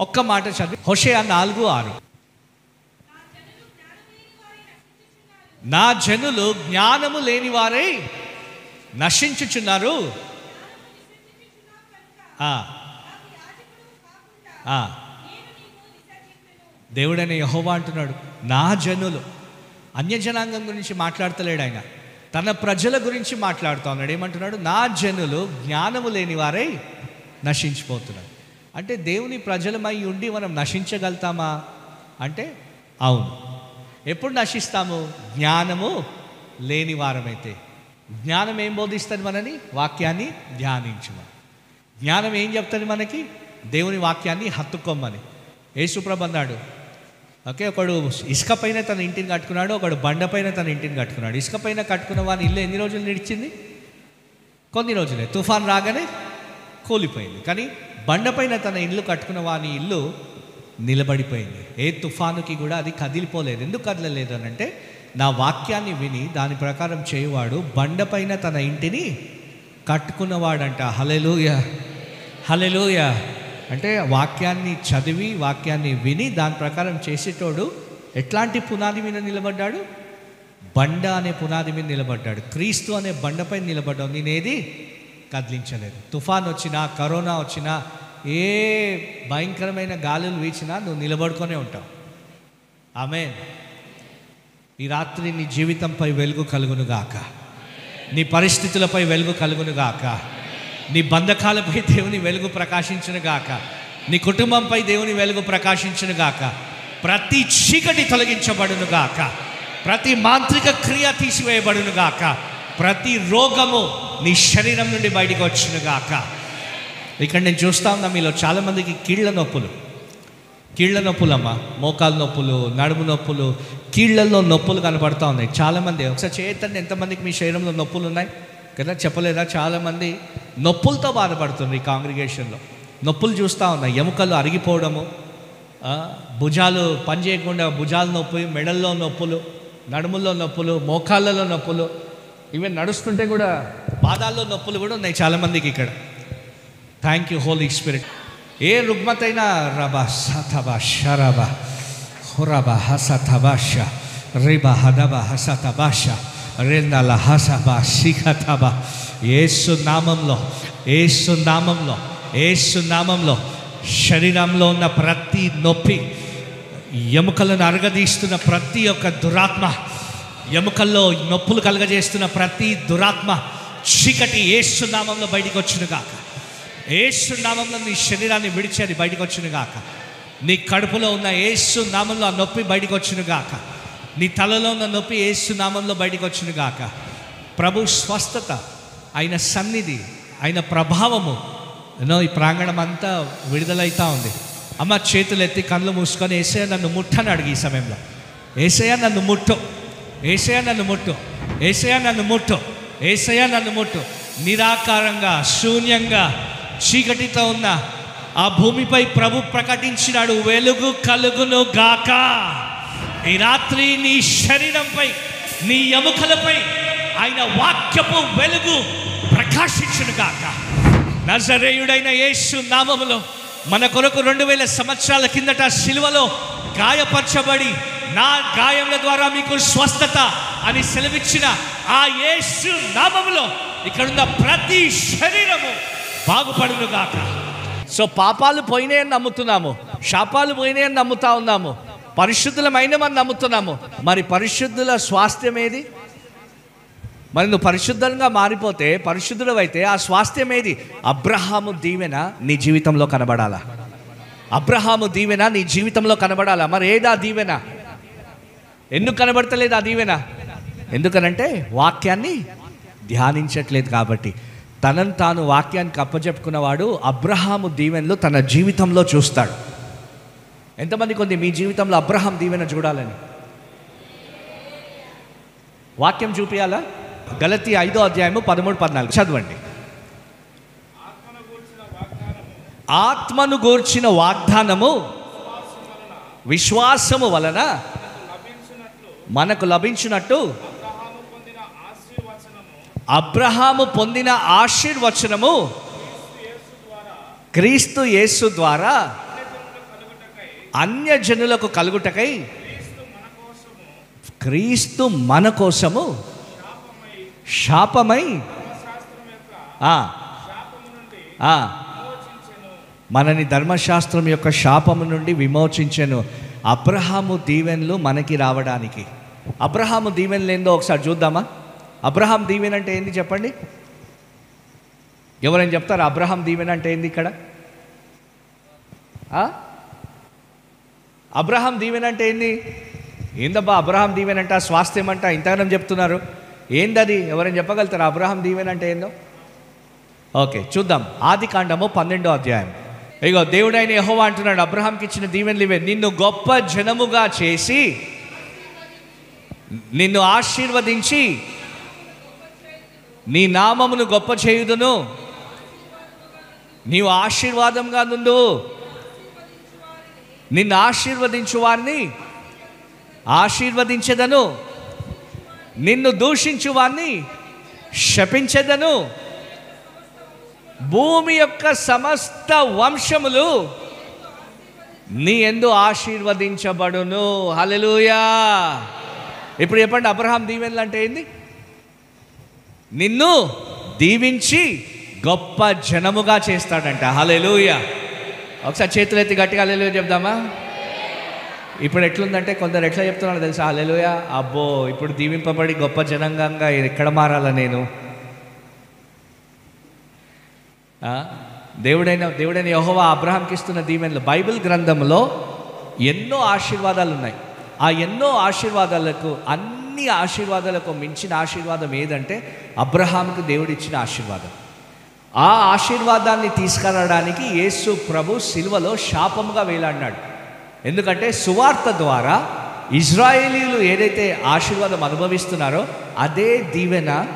ఒక్క మాట చదివి. హోషేయ నాలుగు ఆరు. నా జనులు జ్ఞానము లేని వారై నశించుచున్నారు. ఆ. దేవుడైన యహోవా అంటున్నాడు. నా జనులు. అన్యజనాంగం గురించి మాట్లాడతలేడు ఆయన. తన ప్రజల గురించి మాట్లాడుతూ ఉన్నాడు. ఏమంటున్నాడు? నా జనులు జ్ఞానము లేని వారై నశించిపోతున్నారు. అంటే దేవుని ప్రజలమై ఉండి మనం నశించగలుగుతామా? అంటే అవును. ఎప్పుడు నశిస్తాము? జ్ఞానము లేని వారమైతే. జ్ఞానం ఏం బోధిస్తుంది మనని? వాక్యాన్ని ధ్యానించమని జ్ఞానం ఏం చెప్తుంది మనకి? దేవుని వాక్యాన్ని హత్తుకోమని యేసుప్రభు అన్నాడు ఓకే ఒకడు ఇసుక పైన తన ఇంటిని కట్టుకున్నాడు ఒకడు బండ పైన తన ఇంటిని కట్టుకున్నాడు. ఇసుక పైన కట్టుకున్న వాని ఇల్లు ఎన్ని రోజులు నిడిచింది కొన్ని రోజులే. తుఫాన్ రాగానే కూలిపోయింది. కానీ బండపైన తన ఇల్లు కట్టుకున్న వాని ఇల్లు నిలబడిపోయింది. ఏ తుఫానుకి కూడా అది కదిలిపోలేదు. ఎందుకు కదలలేదు అని అంటే నా వాక్యాన్ని విని దాని ప్రకారం చేయువాడు బండపైన తన ఇంటిని కట్టుకున్నవాడంట. హలెలూయ హలెలూయ అంటే వాక్యాన్ని చదివి వాక్యాన్ని విని దాని ప్రకారం చేసేటోడు ఎట్లాంటి పునాది మీద నిలబడ్డాడు? బండ అనే పునాది మీద నిలబడ్డాడు. క్రీస్తు అనే బండపై నిలబడ్డావు నేనేది? కదిలించలేదు. తుఫాన్ వచ్చినా కరోనా వచ్చినా ఏ భయంకరమైన గాలులు వీచినా నువ్వు నిలబడుకొనే ఉంటావు. ఆమె ఈ రాత్రి నీ జీవితంపై వెలుగు కలుగును గాక నీ పరిస్థితులపై వెలుగు కలుగును గాక నీ బంధకాలపై దేవుని వెలుగు ప్రకాశించునుగాక. నీ కుటుంబంపై దేవుని వెలుగు ప్రకాశించునుగాక. ప్రతి చీకటి తొలగించబడును గాక ప్రతి మాంత్రిక క్రియ తీసివేయబడును గాక ప్రతి రోగము మీ శరీరం నుండి బయటికి వచ్చును గాక. ఇక్కడ నేను చూస్తా ఉన్నా మీలో చాలామందికి కీళ్ళ నొప్పులు. కీళ్ళ నొప్పులమ్మా మోకాలు నొప్పులు నడుము నొప్పులు కీళ్ళల్లో నొప్పులు కనబడతా ఉన్నాయి. చాలామంది ఒకసారి చేతండి ఎంతమందికి మీ శరీరంలో నొప్పులు ఉన్నాయి కదా చెప్పలేదా? చాలామంది నొప్పులతో బాధపడుతుంది ఈ కాంగ్రిగేషన్లో. నొప్పులు చూస్తూ ఉన్నాయి ఎముకలు అరిగిపోవడము భుజాలు పనిచేయకుండా భుజాల నొప్పి మెడల్లో నొప్పులు నడుముల్లో నొప్పులు మోకాళ్ళలో నొప్పులు ఈవెన్ నడుస్తుంటే కూడా పాదాల్లో నొప్పులు కూడా ఉన్నాయి చాలామందికి ఇక్కడ. థ్యాంక్ యూ హోలీ స్పిరిట్ ఏ రుగ్మతైనా రబా సతబా షరబా హురబా హసతబాష రిబా హదబా హసతబాష రెందల హసబా శిఖతబా ఏసు నామంలో ఏసు నామంలో ఏసు నామంలో శరీరంలో ఉన్న ప్రతి నొప్పి ఎముకలను అరగదీస్తున్న ప్రతి ఒక్క దురాత్మ ఎముకల్లో నొప్పులు కలగజేస్తున్న ప్రతి దురాత్మ చీకటి ఏసునామంలో బయటికి వచ్చును గాక. నీ శరీరాన్ని విడిచి అది బయటికి వచ్చును గాక. నీ కడుపులో ఉన్న ఏసు నామంలో ఆ నొప్పి బయటికి వచ్చును గాక. నీ తలలో ఉన్న నొప్పి ఏసు నామంలో బయటికి వచ్చును గాక. ప్రభు స్వస్థత ఆయన సన్నిధి ఆయన ప్రభావము. ఎన్నో ఈ ప్రాంగణం అంతా విడుదలైతా ఉంది. అమ్మ చేతులు ఎత్తి కళ్ళు మూసుకొని ఏసయ్య నన్ను ముట్టని అడిగి ఈ సమయంలో. ఏసయ్య నన్ను ముట్టు. ఏసయ్య నన్ను ముట్టు. ఏసయ నన్ను ముట్టు. ఏసయ నన్ను ముట్టు. నిరాకారంగా శూన్యంగా చీకటితో ఉన్న ఆ భూమిపై ప్రభు ప్రకటించినాడు. వెలుగు కలుగును గాక. ఈ రాత్రి నీ శరీరంపై నీ ఎముకలపై ఆయన వాక్యపు వెలుగు ప్రకాశించును గాక. నజరేయుడైన యేసు నామములో మన కొరకు రెండు వేల సంవత్సరాల కిందట శిలువలో గాయపరచబడి నా గాయముల ద్వారా మీకు స్వస్థత అని సెలవిచ్చిన ఆ యేసు నామములో ఇక్కడున్న ప్రతి శరీరము బాగుపడును గాక. సో పాపాలు పోయినాయని నమ్ముతున్నాము శాపాలు పోయినాయని నమ్ముతా ఉన్నాము పరిశుద్ధులమైనమని నమ్ముతున్నాము. మరి పరిశుద్ధుల స్వాస్థ్యం ఏది? మరి నువ్వు పరిశుద్ధంగా మారిపోతే పరిశుద్ధుడవైతే ఆ స్వాస్థ్యం ఏది? అబ్రహాము దీవెన నీ జీవితంలో కనబడాలా? అబ్రహాము దీవెన నీ జీవితంలో కనబడాలా? మరి ఏదా దీవెన? ఎందుకు కనబడతలేదు ఆ దీవెన? ఎందుకనంటే వాక్యాన్ని ధ్యానించట్లేదు కాబట్టి. తనను తాను వాక్యానికి అప్పచెప్పుకున్నవాడు అబ్రహాము దీవెనలు తన జీవితంలో చూస్తాడు. ఎంతమంది కొంది మీ జీవితంలో అబ్రహాం దీవెన చూడాలని? వాక్యం చూపించాలా గలతి ఐదో అధ్యాయము పదమూడు పద్నాలుగు. చదవండి. ఆత్మను గూర్చిన వాగ్దానము విశ్వాసము వలన మనకు లభించినట్టు అబ్రహాము పొందిన ఆశీర్వచనము క్రీస్తు యేసు ద్వారా అన్యజనులకు కలుగుటకై క్రీస్తు మన కోసము శాపమై మనని ధర్మశాస్త్రం యొక్క శాపము నుండి విమోచించెను. అబ్రహాము దీవెన్లు మనకి రావడానికి. అబ్రహాము దీవెనలు ఏందో ఒకసారి చూద్దామా? అబ్రహాం దీవెన అంటే ఏంది చెప్పండి? ఎవరైనా చెప్తారా అబ్రహాం దీవెన అంటే ఏంది ఇక్కడ? ఆ? అబ్రహాం దీవెన అంటే ఏంది? ఏందబ్బా అబ్రహాం దీవెన అంట స్వాస్థ్యం అంట ఇంతగానం చెప్తున్నారు. ఏందది? ఎవరైనా చెప్పగలుగుతారా అబ్రహాం దీవెన అంటే ఏందో? ఓకే చూద్దాం. ఆది కాండము పన్నెండో అధ్యాయం. ఇగో దేవుడైన యహోవా అంటున్నాడు అబ్రహాంకి ఇచ్చిన దీవెనలు ఇవే. నిన్ను గొప్ప జనముగా చేసి నిన్ను ఆశీర్వదించి నీ నామమును గొప్ప చేయుదును. నీవు ఆశీర్వాదంగా నుండు. నిన్ను ఆశీర్వదించు వారిని ఆశీర్వదించెదను. నిన్ను దూషించు వారిని శపించదను. భూమి యొక్క సమస్త వంశములు నీ ఎందు ఆశీర్వదించబడును. హలలుయా ఇప్పుడు చెప్పండి అబ్రహాం దీవెనలు అంటే ఏంది? నిన్ను దీవించి గొప్ప జనముగా చేస్తాడంట. హల్లెలూయా. ఒకసారి చేతులు ఎత్తి గట్టిగా హల్లెలూయా చెప్దామా? ఇప్పుడు ఎట్లుందంటే కొందరు ఎట్లా చెప్తున్నారు తెలుసా? హల్లెలూయా. అబ్బో ఇప్పుడు దీవింపబడి గొప్ప జనంగా ఎక్కడ మారాలా నేను? దేవుడైన దేవుడైన యహోవా అబ్రహాంకి ఇస్తున్న దీవెనలు. బైబిల్ గ్రంథంలో ఎన్నో ఆశీర్వాదాలు ఉన్నాయి ఆ ఎన్నో ఆశీర్వాదాలకు అన్ని ఆశీర్వాదాలకు మించిన ఆశీర్వాదం ఏదంటే అబ్రహాంకు దేవుడిచ్చిన ఆశీర్వాదం. ఆ ఆశీర్వాదాన్ని తీసుకురావడానికి యేసు ప్రభు సిలువలో శాపముగా వేలాడినాడు. ఎందుకంటే సువార్త ద్వారా ఇజ్రాయేలీలు ఏదైతే ఆశీర్వాదం అనుభవిస్తున్నారో అదే దీవెన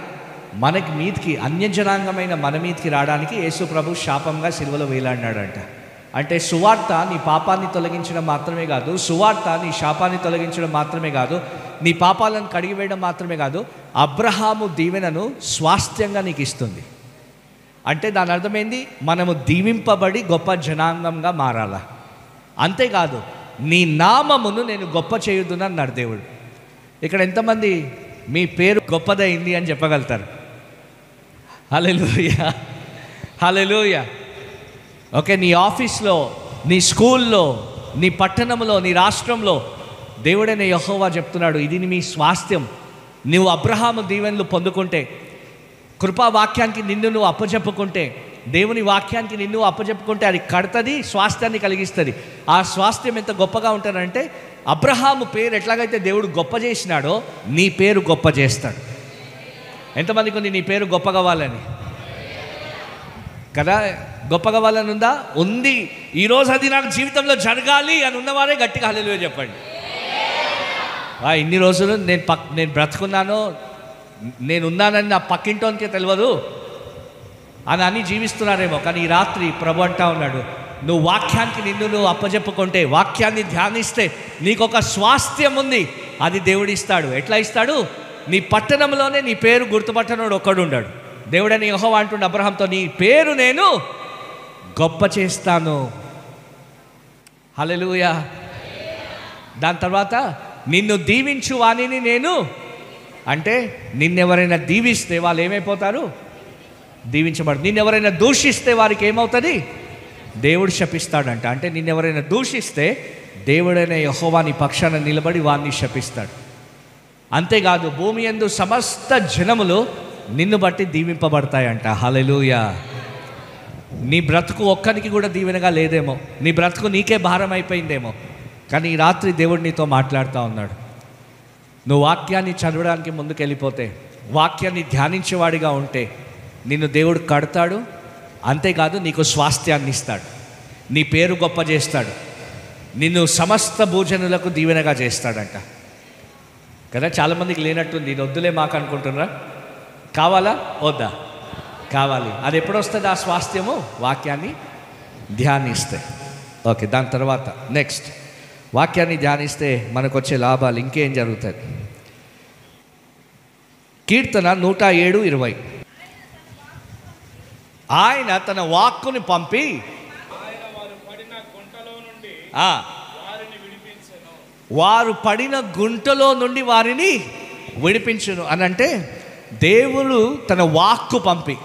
మనకి మీదికి అన్యజనాంగమైన మన మీదకి రావడానికి యేసు ప్రభు శాపంగా సిల్వలో వేలాడినాడంట. అంటే సువార్త నీ పాపాన్ని తొలగించడం మాత్రమే కాదు సువార్త నీ శాపాన్ని తొలగించడం మాత్రమే కాదు నీ పాపాలను కడిగివేయడం మాత్రమే కాదు అబ్రహాము దీవెనను స్వాస్థ్యంగా నీకు ఇస్తుంది. అంటే దాని అర్థమైంది? మనము దీవింపబడి గొప్ప జనాంగంగా మారాలా. అంతేకాదు నీ నామమును నేను గొప్ప చేయుదునన్నాడు దేవుడు. ఇక్కడ ఎంతమంది మీ పేరు గొప్పదైంది అని చెప్పగలుగుతారు? హలెలూయ హలెలూయ ఓకే నీ ఆఫీస్లో నీ స్కూల్లో నీ పట్టణంలో నీ రాష్ట్రంలో దేవుడైన యహోవా చెప్తున్నాడు ఇది మీ స్వాస్థ్యం. నువ్వు అబ్రహాము దీవెనలు పొందుకుంటే కృపా వాక్యానికి నిన్ను నువ్వు అప్పచెప్పుకుంటే దేవుని వాక్యానికి నిన్ను అప్పచెప్పుకుంటే అది కడతది స్వాస్థ్యాన్ని కలిగిస్తుంది. ఆ స్వాస్థ్యం ఎంత గొప్పగా ఉంటారంటే అబ్రహాము పేరు ఎట్లాగైతే దేవుడు గొప్ప చేసినాడో నీ పేరు గొప్ప చేస్తాడు. ఎంతమందికి ఉంది నీ పేరు గొప్ప కావాలని కదా? గొప్ప కావాలని ఉందా? ఉంది. ఈరోజు అది నాకు జీవితంలో జరగాలి అని ఉన్నవారే గట్టిగా హల్లెలూయా చెప్పండి. ఇన్ని రోజులు నేను పక్ నేను బ్రతుకున్నాను నేను ఉన్నానని నా పక్కింటోనికే తెలియదు. అని అని జీవిస్తున్నారేమో. కానీ ఈ రాత్రి ప్రభు అంటా ఉన్నాడు నువ్వు వాక్యానికి నిన్ను నువ్వు అప్పచెప్పుకుంటే వాక్యాన్ని ధ్యానిస్తే నీకు ఒక స్వాస్థ్యం ఉంది. అది దేవుడు ఇస్తాడు. ఎట్లా ఇస్తాడు? నీ పట్టణంలోనే నీ పేరు గుర్తుపట్టనోడు ఒకడు ఉండాడు దేవుడని యహోవా అంటుండు అబ్రహాంతో నీ పేరు నేను గొప్ప చేస్తాను. హలలుయా దాని తర్వాత నిన్ను దీవించు వాణిని నేను అంటే నిన్నెవరైనా దీవిస్తే వాళ్ళు ఏమైపోతారు? దీవించబడు నిన్నెవరైనా దూషిస్తే వారికి ఏమవుతుంది? దేవుడు శపిస్తాడంట. అంటే నిన్నెవరైనా దూషిస్తే దేవుడైన యహోవాని పక్షాన నిలబడి వారిని శపిస్తాడు. అంతేకాదు భూమి యందు సమస్త జనములు నిన్ను బట్టి దీవింపబడతాయంట. హలెలూయా నీ బ్రతుకు ఒక్కరికి కూడా దీవెనగా లేదేమో. నీ బ్రతుకు నీకే భారం అయిపోయిందేమో. కానీ ఈ రాత్రి దేవుడు నీతో మాట్లాడుతూ ఉన్నాడు. నువ్వు వాక్యాన్ని చదవడానికి ముందుకెళ్ళిపోతే వాక్యాన్ని ధ్యానించేవాడిగా ఉంటే నిన్ను దేవుడు కడతాడు అంతేకాదు నీకు స్వాస్థ్యాన్ని ఇస్తాడు. నీ పేరు గొప్ప చేస్తాడు. నిన్ను సమస్త భోజనులకు దీవెనగా చేస్తాడంట. కదా చాలామందికి లేనట్టుంది. ఇది వద్దులే మాకు అనుకుంటున్నారా? కావాలా? వద్దా? కావాలి. అది ఎప్పుడు వస్తుంది ఆ స్వాస్థ్యము? వాక్యాన్ని ధ్యానిస్తే. ఓకే దాని తర్వాత నెక్స్ట్. వాక్యాన్ని ధ్యానిస్తే మనకు వచ్చే లాభాలు ఇంకేం జరుగుతుంది కీర్తన నూట ఏడు ఇరవై. ఆయన తన వాక్కుని పంపి వారు పడిన గుంటలో నుండి వారిని వారు పడిన గుంటలో నుండి వారిని విడిపించును. అని అంటే దేవుడు తన వాక్కు పంపి.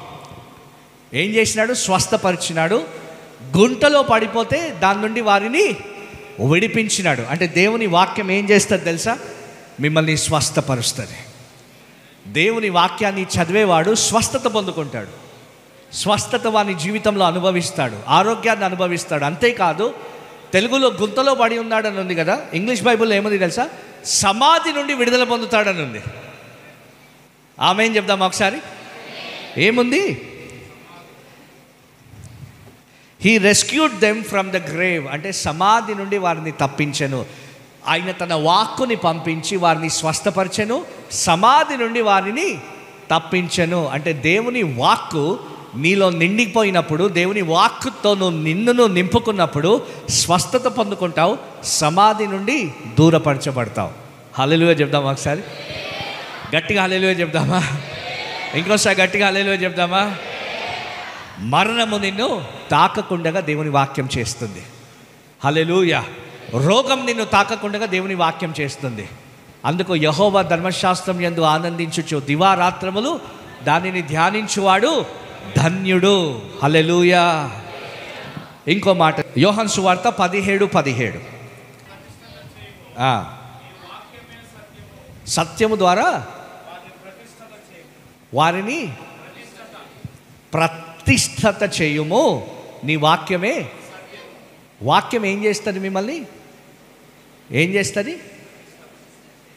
ఏం చేసినాడు? స్వస్థపరిచినాడు. గుంటలో పడిపోతే దాని నుండి వారిని విడిపించినాడు. అంటే దేవుని వాక్యం ఏం చేస్తుంది తెలుసా? మిమ్మల్ని స్వస్థపరుస్తుంది. దేవుని వాక్యాన్ని చదివేవాడు స్వస్థత పొందుకుంటాడు. స్వస్థత వాని జీవితంలో అనుభవిస్తాడు. ఆరోగ్యాన్ని అనుభవిస్తాడు. అంతేకాదు తెలుగులో గుంతలో పడి ఉన్నాడని ఉంది కదా? ఇంగ్లీష్ బైబిల్లో ఏముంది తెలుసా? సమాధి నుండి విడుదల పొందుతాడని ఉంది. ఆమె ఏం చెప్దాం ఒకసారి? ఏముంది? He rescued them from the grave అంటే సమాధి నుండి వారిని తప్పించెను. ఆయన తన వాక్కుని పంపించి వారిని స్వస్థపరచెను. సమాధి నుండి వారిని తప్పించెను. అంటే దేవుని వాక్కు నీలో నిండిపోయినప్పుడు దేవుని వాక్కుతో నువ్వు నిన్నును నింపుకున్నప్పుడు స్వస్థత పొందుకుంటావు. సమాధి నుండి దూరపరచబడతావు. హల్లెలూయా చెప్దాం ఒకసారి. గట్టిగా హల్లెలూయా చెప్దామా? ఇంకోసారి గట్టిగా హల్లెలూయా చెప్దామా? మరణము నిన్ను తాకకుండగా దేవుని వాక్యం చేస్తుంది. హలెలుయ రోగం నిన్ను తాకకుండగా దేవుని వాక్యం చేస్తుంది. అందుకు యహోవా ధర్మశాస్త్రం ఎందు ఆనందించుచు దివారాత్రములు దానిని ధ్యానించువాడు ధన్యుడు. హలెలూయ ఇంకో మాట. యోహన్ సువార్త పదిహేడు పదిహేడు. సత్యము ద్వారా వారిని ప్రతిష్టత చేయుము. నీ వాక్యమే. వాక్యం ఏం చేస్తుంది మిమ్మల్ని? ఏం చేస్తుంది?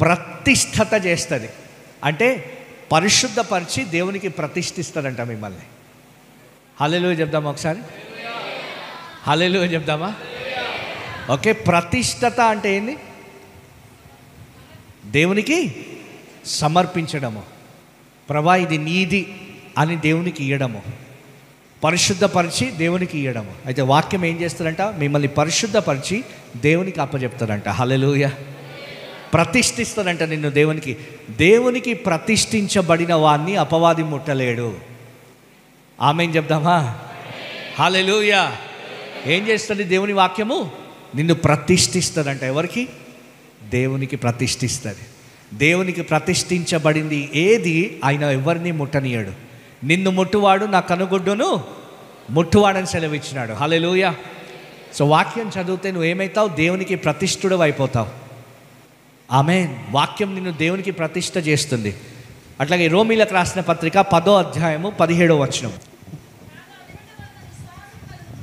ప్రతిష్టత చేస్తుంది. అంటే పరిశుద్ధపరిచి దేవునికి ప్రతిష్ఠిస్తుందంట మిమ్మల్ని. హలెలు చెప్దామా ఒకసారి? హలెలు చెప్దామా? ఓకే ప్రతిష్టత అంటే ఏంది? దేవునికి సమర్పించడము. ప్రభా ఇది నీది అని దేవునికి ఇయ్యడము. పరిశుద్ధపరిచి దేవునికి ఇయ్యడము. అయితే వాక్యం ఏం చేస్తారంట మిమ్మల్ని పరిశుద్ధపరిచి దేవునికి అప్పచెప్తారంట హలలుయ ప్రతిష్ఠిస్తారంట నిన్ను దేవునికి. దేవునికి ప్రతిష్ఠించబడిన వాణ్ణి అపవాది ముట్టలేడు. ఆమె చెప్దామా? హలెలూయ ఏం చేస్తుంది దేవుని వాక్యము? నిన్ను ప్రతిష్ఠిస్తుందంట. ఎవరికి? దేవునికి ప్రతిష్ఠిస్తుంది. దేవునికి ప్రతిష్ఠించబడింది ఏది ఆయన ఎవరిని ముట్టనీయడు. నిన్ను ముట్టువాడు నా కనుగుడ్డును ముట్టువాడని సెలవిచ్చినాడు. హలెలుయ సో వాక్యం చదివితే నువ్వు ఏమవుతావు దేవునికి ప్రతిష్ఠుడు అయిపోతావు. ఆమె వాక్యం నిన్ను దేవునికి ప్రతిష్ఠ చేస్తుంది. అట్లాగే రోమిలకు రాసిన పత్రిక పదో అధ్యాయము పదిహేడో వచనం.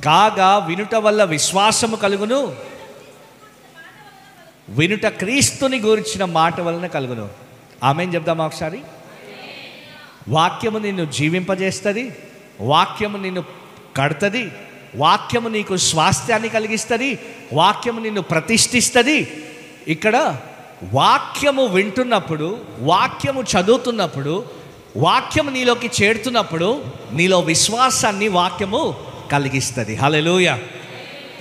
కాగా వినుట వల్ల విశ్వాసము కలుగును. వినుట క్రీస్తుని గురించిన మాట వలన కలుగును. ఆమెను చెప్దామా ఒకసారి? వాక్యము నిన్ను జీవింపజేస్తుంది వాక్యము నిన్ను కడుతుంది వాక్యము నీకు స్వాస్థ్యాన్ని కలిగిస్తుంది వాక్యము నిన్ను ప్రతిష్ఠిస్తుంది. ఇక్కడ వాక్యము వింటున్నప్పుడు వాక్యము చదువుతున్నప్పుడు వాక్యము నీలోకి చేరుతున్నప్పుడు నీలో విశ్వాసాన్ని వాక్యము కలిగిస్తుంది. హలెలూయ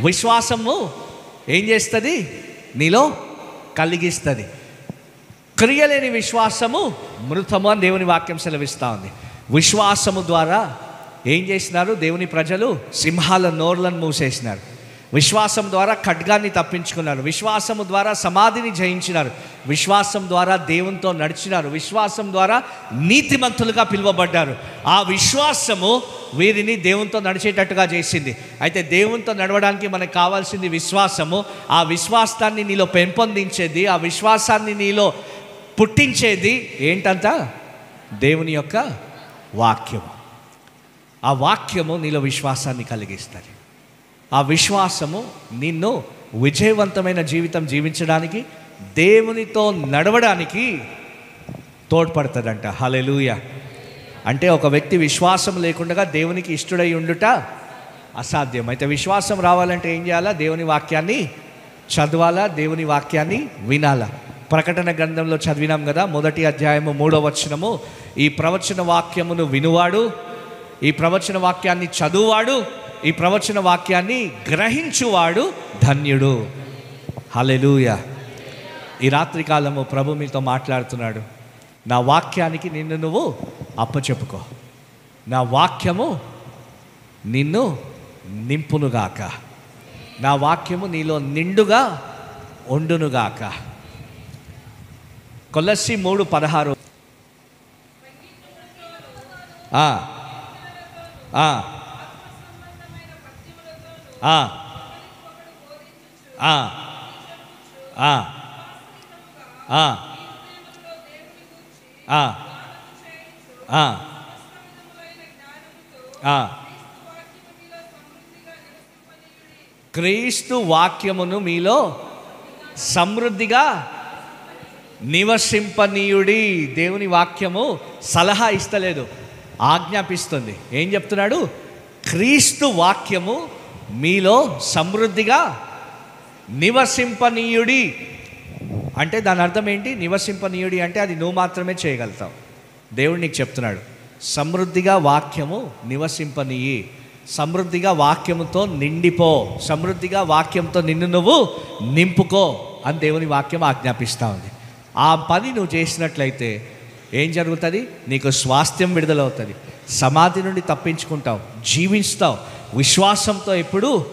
విశ్వాసము ఏం చేస్తుంది? నీలో కలిగిస్తుంది. క్రియలేని విశ్వాసము మృతము అని దేవుని వాక్యం సెలవిస్తూ ఉంది. విశ్వాసము ద్వారా ఏం చేసినారు? దేవుని ప్రజలు సింహాల నోర్లను మూసేసినారు. విశ్వాసం ద్వారా ఖడ్గాన్ని తప్పించుకున్నారు. విశ్వాసము ద్వారా సమాధిని జయించినారు. విశ్వాసం ద్వారా దేవునితో నడిచినారు. విశ్వాసం ద్వారా నీతిమంతులుగా పిలువబడ్డారు. ఆ విశ్వాసము వీరిని దేవునితో నడిచేటట్టుగా చేసింది. అయితే దేవునితో నడవడానికి మనకు కావాల్సింది విశ్వాసము. ఆ విశ్వాసాన్ని నీలో పెంపొందించేది ఆ విశ్వాసాన్ని నీలో పుట్టించేది ఏంటంట? దేవుని యొక్క వాక్యము. ఆ వాక్యము నీలో విశ్వాసాన్ని కలిగిస్తుంది. ఆ విశ్వాసము నిన్ను విజయవంతమైన జీవితం జీవించడానికి దేవునితో నడవడానికి తోడ్పడుతుందంట. హలెలూయ అంటే ఒక వ్యక్తి విశ్వాసం లేకుండా దేవునికి ఇష్టడై ఉండుట అసాధ్యం. అయితే విశ్వాసం రావాలంటే ఏం చేయాలా? దేవుని వాక్యాన్ని చదవాలా? దేవుని వాక్యాన్ని వినాలా? ప్రకటన గ్రంథంలో చదివినాం కదా మొదటి అధ్యాయము మూడో వచనము. ఈ ప్రవచన వాక్యమును వినువాడు ఈ ప్రవచన వాక్యాన్ని చదువువాడు ఈ ప్రవచన వాక్యాన్ని గ్రహించువాడు ధన్యుడు. హలెలూయ ఈ రాత్రికాలము ప్రభు మీతో మాట్లాడుతున్నాడు. నా వాక్యానికి నిన్ను నువ్వు అప్పచెప్పుకో. నా వాక్యము నిన్ను నింపునుగాక. నా వాక్యము నీలో నిండుగా ఉండునుగాక. కొలసి మూడు పదహారు. క్రీస్తు వాక్యమును మీలో సమృద్ధిగా నివసింపనీయుడి దేవుని వాక్యము సలహా ఇస్తలేదు ఆజ్ఞాపిస్తుంది. ఏం చెప్తున్నాడు? క్రీస్తు వాక్యము మీలో సమృద్ధిగా నివసింపనీయుడి. అంటే దాని అర్థం ఏంటి? నివసింపనీయుడి అంటే అది నువ్వు మాత్రమే చేయగలుగుతావు. దేవుడు నీకు చెప్తున్నాడు సమృద్ధిగా వాక్యము నివసింపనీయి. సమృద్ధిగా వాక్యముతో నిండిపో. సమృద్ధిగా వాక్యంతో నిన్ను నువ్వు నింపుకో అని దేవుని వాక్యం ఆజ్ఞాపిస్తూ ఉంది. ఆ పని నువ్వు చేసినట్లయితే ఏం జరుగుతుంది? నీకు స్వాస్థ్యం విడుదలవుతుంది. సమాధి నుండి తప్పించుకుంటావు జీవిస్తావు. విశ్వాసంతో ఎప్పుడు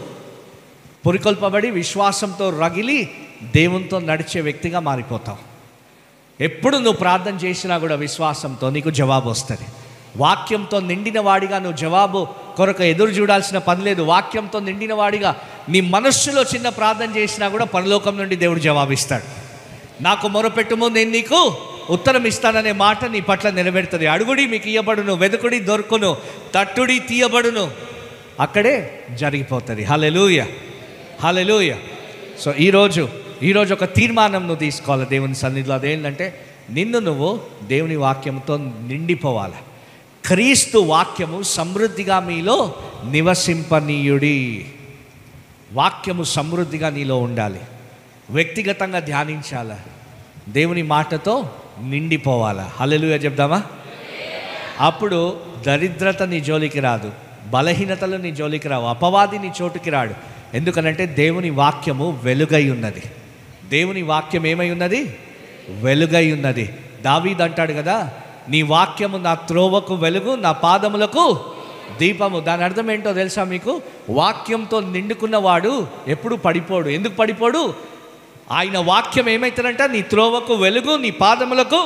పురికొల్పబడి విశ్వాసంతో రగిలి దేవునితో నడిచే వ్యక్తిగా మారిపోతావు. ఎప్పుడు నువ్వు ప్రార్థన చేసినా కూడా విశ్వాసంతో నీకు జవాబు వస్తుంది. వాక్యంతో నిండిన వాడిగా నువ్వు జవాబు కొరకు ఎదురు చూడాల్సిన పని లేదు. వాక్యంతో నిండిన వాడిగా నీ మనస్సులో చిన్న ప్రార్థన చేసినా కూడా పరలోకం నుండి దేవుడు జవాబిస్తాడు. నాకు మొరపెట్టుము నేను నీకు ఉత్తరం ఇస్తాననే మాట నీ పట్ల నిలబెడుతుంది. అడుగుడి మీకు ఇయ్యబడును వెదుకుడి దొరుకును తట్టుడి తీయబడును. అక్కడే జరిగిపోతుంది. హలెలూయ హలెలూయ సో ఈరోజు ఈరోజు ఒక తీర్మానం నువ్వు తీసుకోవాలి దేవుని సన్నిధిలో. అదేంటంటే నిన్ను నువ్వు దేవుని వాక్యంతో నిండిపోవాలి. క్రీస్తు వాక్యము సమృద్ధిగా మీలో నివసింపనీయుడి. వాక్యము సమృద్ధిగా నీలో ఉండాలి. వ్యక్తిగతంగా ధ్యానించాలా. దేవుని మాటతో నిండిపోవాలా. హల్లెలూయా చెప్దామా? అప్పుడు దరిద్రత నీ జోలికి రాదు. బలహీనతలు నీ జోలికి రావు అపవాది నీ చోటుకి రాడు. ఎందుకనంటే దేవుని వాక్యము వెలుగై ఉన్నది. దేవుని వాక్యం ఏమై ఉన్నది? వెలుగై ఉన్నది. దావీద్ అంటాడు కదా నీ వాక్యము నా త్రోవకు వెలుగు నా పాదములకు దీపము. దాని అర్థం ఏంటో తెలుసా మీకు? వాక్యంతో నిండుకున్నవాడు ఎప్పుడు పడిపోడు. ఎందుకు పడిపోడు? ఆయన వాక్యం ఏమవుతారంట నీ త్రోవకు వెలుగు నీ పాదములకు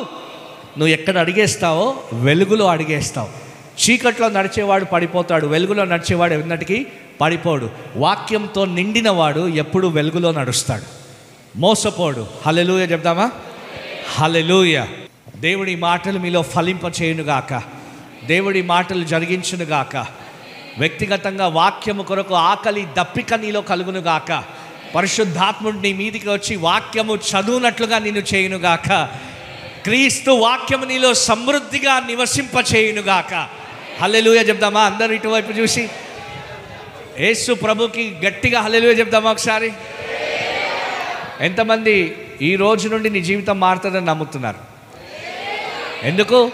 నువ్వు ఎక్కడ అడిగేస్తావో వెలుగులో అడిగేస్తావు. చీకట్లో నడిచేవాడు పడిపోతాడు వెలుగులో నడిచేవాడు ఎన్నటికీ పడిపోడు. వాక్యంతో నిండినవాడు ఎప్పుడు వెలుగులో నడుస్తాడు. మోసపోడు. హలెలూయ చెప్దామా? హలెలూయ దేవుడి మాటలు మీలో ఫలింప చేయునుగాక దేవుడి మాటలు జరిగించునుగాక. వ్యక్తిగతంగా వాక్యము కొరకు ఆకలి దప్పిక నీలో కలుగునుగాక. పరిశుద్ధాత్ముడు నీ మీదికి వచ్చి వాక్యము చదువునట్లుగా నిన్ను చేయునుగాక. క్రీస్తు వాక్యము నీలో సమృద్ధిగా నివసింప చేయునుగాక హల్లెలుయ చెప్దామా? అందరూ ఇటువైపు చూసి. యేసు ప్రభుకి గట్టిగా హల్లెలుయ చెప్దామా ఒకసారి? ఎంతమంది ఈ రోజు నుండి నీ జీవితం మారుతుందని నమ్ముతున్నారు? ఎందుకు?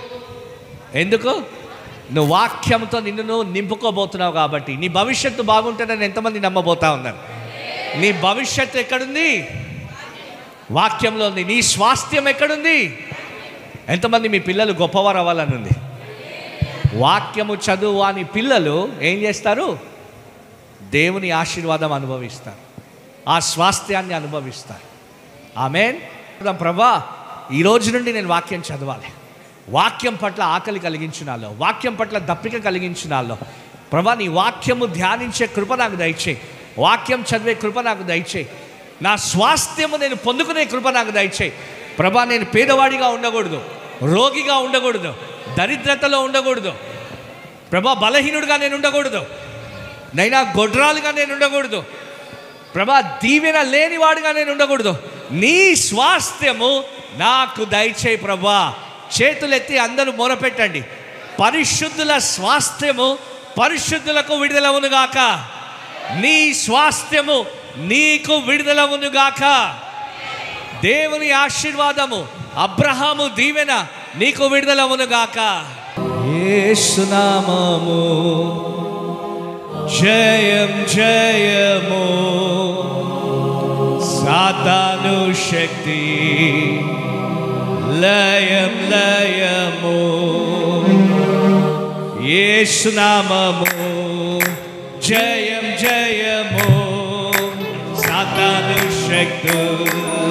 ఎందుకు? నువ్వు వాక్యంతో నిన్ను నువ్వు నింపుకోబోతున్నావు కాబట్టి. నీ భవిష్యత్తు బాగుంటుందని ఎంతమంది నమ్మబోతా ఉన్నారు? నీ భవిష్యత్తు ఎక్కడుంది? వాక్యంలో ఉంది. నీ స్వాస్థ్యం ఎక్కడుంది? ఎంతమంది మీ పిల్లలు గొప్పవారు అవ్వాలని ఉంది? వాక్యము చదువు అని పిల్లలు ఏం చేస్తారు? దేవుని ఆశీర్వాదం అనుభవిస్తారు. ఆ స్వాస్థ్యాన్ని అనుభవిస్తారు. ఆమెన్. ప్రభా ఈ రోజు నుండి నేను వాక్యం చదవాలి. వాక్యం పట్ల ఆకలి కలిగించినాలో వాక్యం పట్ల దప్పిక కలిగించినాలో ప్రభా నీ వాక్యము ధ్యానించే కృప నాకు దయచేయి. వాక్యం చదివే కృప నాకు దయచేయి. నా స్వాస్థ్యము నేను పొందుకునే కృప నాకు దయచేయి. ప్రభా నేను పేదవాడిగా ఉండకూడదు రోగిగా ఉండకూడదు దరిద్రతలో ఉండకూడదు. ప్రభా బలహీనుడిగా నేను ఉండకూడదు. నైనా గొడ్రాలుగా నేను ఉండకూడదు. ప్రభా దీవెన లేనివాడుగా నేను ఉండకూడదు. నీ స్వాస్థ్యము నాకు దయచేయి ప్రభా. చేతులెత్తి అందరూ మొరపెట్టండి. పరిశుద్ధుల స్వాస్థ్యము పరిశుద్ధులకు విడుదలవునుగాక నీ స్వాస్థ్యము నీకు విడుదలవునుగాక దేవుని ఆశీర్వాదము అబ్రహాము దీవెన నీకు విడుదలవునుగాక. ఏసునామము జయం జయము. సాతాను శక్తి. లయం లయము. ఏసునామము జయం జయము. సాతాను శక్తి.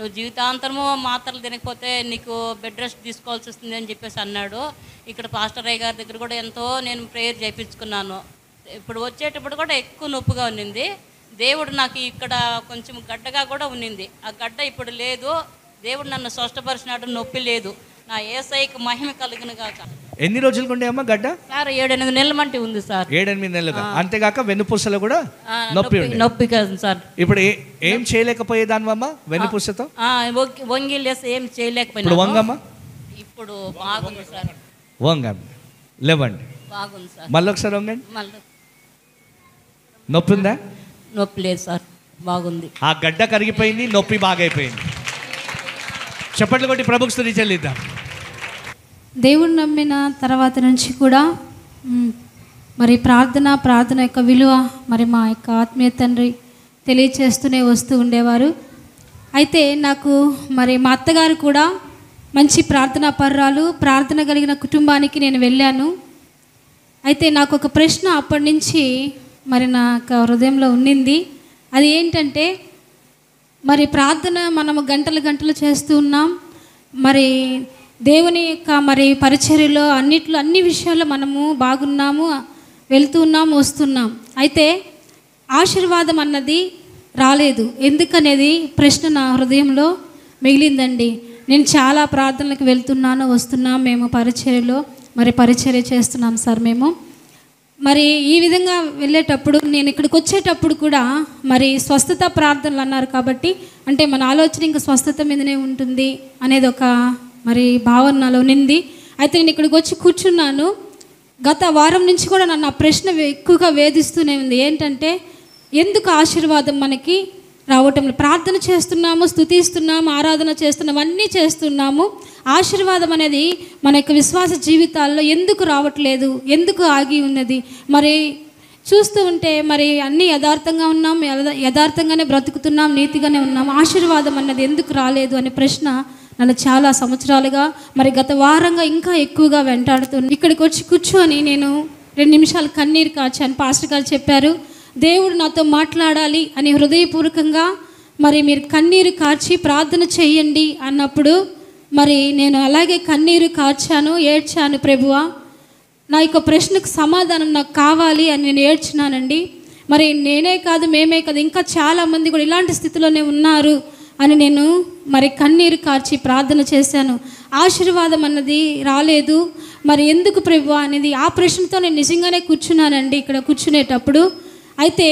నువ్వు జీవితాంతరము మాత్రలు తినకపోతే నీకు బెడ్ రెస్ట్ తీసుకోవాల్సి వస్తుంది అని చెప్పేసి అన్నాడు. ఇక్కడ పాస్టర్ అయ్య గారి దగ్గర కూడా ఎంతో నేను ప్రేయర్ చేయించుకున్నాను ఇప్పుడు వచ్చేటప్పుడు కూడా ఎక్కువ నొప్పిగా ఉన్నింది. దేవుడు నాకు ఇక్కడ కొంచెం గడ్డగా కూడా ఉన్నింది. ఆ గడ్డ ఇప్పుడు లేదు. దేవుడు నన్ను స్వస్థపరిచినాడు నొప్పి లేదు. నా ఏసైకి మహిమ కలిగిన కాక ఎన్ని రోజులకు ఉండే అమ్మ గడ్డ? సార్ ఏడెనిమిది నెలల మంటి ఉంది సార్. ఏడెనిమిది నెలలుగా. అంతేగాక వెన్నుపూసలో కూడా నొప్పి ఉండే. నొప్పి కాదు సార్. ఇప్పుడు ఏ- ఏం చేయలేకపోయేదానివమ్మ వెన్నుపూసతో? ఆ, వంగి- వంగి లేసి ఏం ఇప్పుడు చేయలేకపోయినా వంగమ్మ? ఇప్పుడు బాగుంది సార్. వంగమ్మ లేవండి. బాగుంది సార్. మళ్ళీ ఒకసారి వంగండి. మళ్ళీ. నొప్పి ఉందా నొప్పి లేదు సార్. బాగుంది. ఆ గడ్డ కరిగిపోయింది నొప్పి బాగైపోయింది. చప్పట్లు కొట్టి ప్రభుకు స్థుతి చెల్లిద్దాం. దేవుడు నమ్మిన తర్వాత నుంచి కూడా మరి ప్రార్థన ప్రార్థన యొక్క విలువ మరి మా యొక్క ఆత్మీయ తండ్రి తెలియచేస్తూనే వస్తూ ఉండేవారు. అయితే నాకు మరి మా అత్తగారు కూడా మంచి ప్రార్థనా పర్రాలు ప్రార్థన కలిగిన కుటుంబానికి నేను వెళ్ళాను. అయితే నాకు ఒక ప్రశ్న అప్పటి నుంచి మరి నా యొక్క హృదయంలో ఉన్నింది. అది ఏంటంటే మరి ప్రార్థన మనము గంటలు గంటలు చేస్తూ ఉన్నాం. మరి దేవుని యొక్క మరి పరిచర్యలో అన్నిట్లో అన్ని విషయాల్లో మనము బాగున్నాము వెళ్తున్నాము వస్తున్నాం. అయితే ఆశీర్వాదం అన్నది రాలేదు. ఎందుకనేది? ప్రశ్న నా హృదయంలో మిగిలిందండి. నేను చాలా ప్రార్థనలకు వెళ్తున్నాను వస్తున్నాం మేము పరిచర్యలో. మరి పరిచర్య చేస్తున్నాం సార్ మేము. మరి ఈ విధంగా వెళ్ళేటప్పుడు నేను ఇక్కడికి వచ్చేటప్పుడు కూడా మరి స్వస్థత ప్రార్థనలు అన్నారు కాబట్టి అంటే మన ఆలోచన ఇంకా స్వస్థత మీదనే ఉంటుంది అనేది ఒక మరి భావన నాలో నింది. అయితే నేను ఇక్కడికి వచ్చి కూర్చున్నాను. గత వారం నుంచి కూడా నన్ను ఆ ప్రశ్న ఎక్కువగా వేధిస్తూనే ఉంది. ఏంటంటే ఎందుకు ఆశీర్వాదం మనకి రావటం ప్రార్థన చేస్తున్నాము స్తుతిస్తున్నాము ఆరాధన చేస్తున్నాము అన్నీ చేస్తున్నాము. ఆశీర్వాదం అనేది మన యొక్క విశ్వాస జీవితాల్లో ఎందుకు రావట్లేదు? ఎందుకు ఆగి ఉన్నది? మరి చూస్తూ ఉంటే మరి అన్నీ యథార్థంగా ఉన్నాం యథార్థంగానే బ్రతుకుతున్నాం నీతిగానే ఉన్నాం. ఆశీర్వాదం అన్నది ఎందుకు రాలేదు? అనే ప్రశ్న నన్ను చాలా సంవత్సరాలుగా మరి గత వారంగా ఇంకా ఎక్కువగా వెంటాడుతున్నాను ఇక్కడికి వచ్చి కూర్చొని నేను రెండు నిమిషాలు కన్నీరు కాచాను. పాస్టర్ గారు చెప్పారు దేవుడు నాతో మాట్లాడాలి అని హృదయపూర్వకంగా మరి మీరు కన్నీరు కార్చి ప్రార్థన చేయండి అన్నప్పుడు మరి నేను అలాగే కన్నీరు కార్చాను ఏడ్చాను ప్రభువా. నా యొక్క ప్రశ్నకు సమాధానం నాకు కావాలి అని నేను ఏడ్చినానండి. మరి నేనే కాదు మేమే కాదు ఇంకా చాలామంది కూడా ఇలాంటి స్థితిలోనే ఉన్నారు. అని నేను మరి కన్నీరు కార్చి ప్రార్థన చేశాను. ఆశీర్వాదం అన్నది రాలేదు. మరి ఎందుకు ప్రభు అనేది ఆ ప్రశ్నతో నేను నిజంగానే కూర్చున్నానండి ఇక్కడ కూర్చునేటప్పుడు. అయితే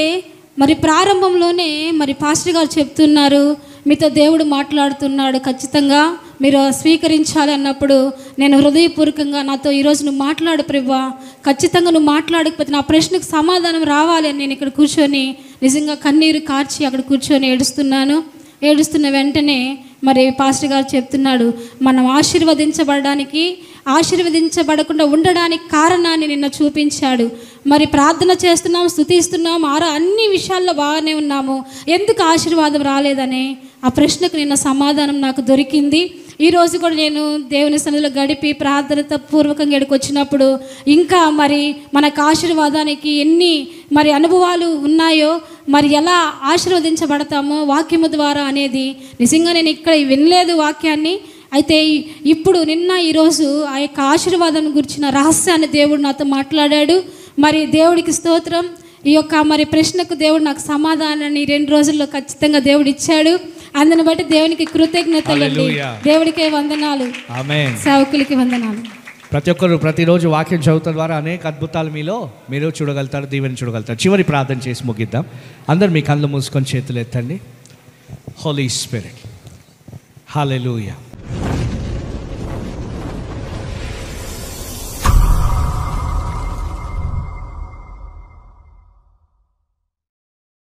మరి ప్రారంభంలోనే మరి పాస్టర్ గారు చెప్తున్నారు మీతో దేవుడు మాట్లాడుతున్నాడు ఖచ్చితంగా. మీరు స్వీకరించాలి అన్నప్పుడు నేను హృదయపూర్వకంగా నాతో ఈరోజు నువ్వు మాట్లాడు ప్రభా. ఖచ్చితంగా నువ్వు మాట్లాడకపోతే నా ప్రశ్నకు సమాధానం రావాలి అని నేను ఇక్కడ కూర్చొని నిజంగా కన్నీరు కార్చి అక్కడ కూర్చొని ఏడుస్తున్నాను. ఏడుస్తున్న వెంటనే మరి పాస్టర్ గారు చెప్తున్నాడు మనం ఆశీర్వదించబడడానికి ఆశీర్వదించబడకుండా ఉండడానికి కారణాన్ని నిన్న చూపించాడు. మరి ప్రార్థన చేస్తున్నాం స్థుతిస్తున్నాం ఆరా అన్ని విషయాల్లో బాగానే ఉన్నాము. ఎందుకు ఆశీర్వాదం రాలేదని ఆ ప్రశ్నకు నిన్న సమాధానం నాకు దొరికింది. ఈరోజు కూడా నేను దేవుని సన్నిధిలో గడిపి ప్రార్థనతో పూర్వకంగా ఇక్కడికి వచ్చినప్పుడు ఇంకా మరి మనకు ఆశీర్వాదానికి ఎన్ని మరి అనుభవాలు ఉన్నాయో మరి ఎలా ఆశీర్వదించబడతామో వాక్యము ద్వారా అనేది నిజంగా నేను ఇక్కడ వినలేదు వాక్యాన్ని. అయితే ఇప్పుడు నిన్న ఈరోజు ఆ యొక్క ఆశీర్వాదం గురించిన రహస్యాన్ని దేవుడు నాతో మాట్లాడాడు. మరి దేవుడికి స్తోత్రం. ఈ యొక్క మరి ప్రశ్నకు దేవుడు నాకు సమాధానాన్ని రెండు రోజుల్లో ఖచ్చితంగా దేవుడు ఇచ్చాడు. అందుని బట్టి దేవునికి కృతజ్ఞతలు. దేవుడికే వందనాలు. సేవకులకి వందనాలు. ప్రతి ఒక్కరు ప్రతిరోజు వాక్యం చదువుతాం ద్వారా అనేక అద్భుతాలు మీలో మీరు చూడగలుగుతారు దీవెని చూడగలుగుతారు. చివరి ప్రార్థన చేసి ముగిద్దాం. అందరు మీ కళ్ళు మూసుకొని చేతులు ఎత్తండి. Holi spirit hallelujah